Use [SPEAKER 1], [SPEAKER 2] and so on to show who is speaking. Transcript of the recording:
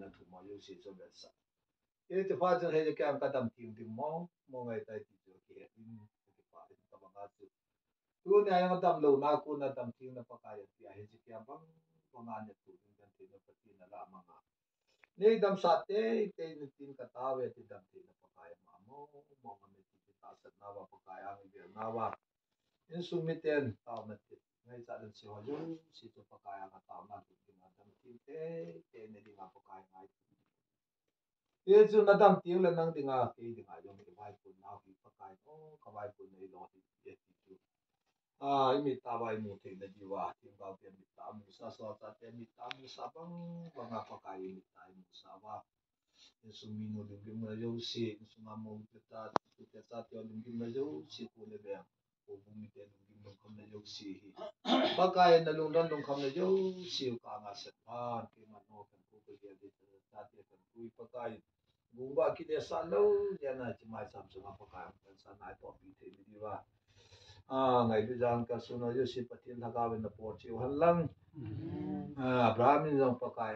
[SPEAKER 1] na thu mo yu si so besa e te fa chen he je kam ka dam ting ting mo mo ngai tai ti jo ki he in ki tu ne lo na ku na dam ting na pa ya ti he je kam bang ko nga ne tu kan ti na pa na la ma nga ne dam sa te te ni tin ka ta we ti dam ti na pa ka ya ma mo mo nga me ti ta sa na wa pa ya ngi na wa in su mi ten ta na ti ngay sa dan si ho yo si to pa ka ya ye chu na dam ti la nang dinga ke dinga yo mi vai pun na hi pa kai o ka vai pun nei lo ti ye ti chu a i mi ta vai mu na di wa ti ba pe mi ta mu sa so ta te mi ta mu sa bang ba nga pa kai mi ta mu sa wa ye su mi no ma yo si su ma mo te ta tu te ta te si ku le be ko bu mi te ma kam na yo si hi pa kai na lung dan kam na yo si ka nga sa pa kui pakai gumba ki de san lo ya na chi mai sam sama pakai kan san nai to bi te bi wa a ngai bi jang ka suno yo si patin thaka ben na por chi halang a brahmin jang pakai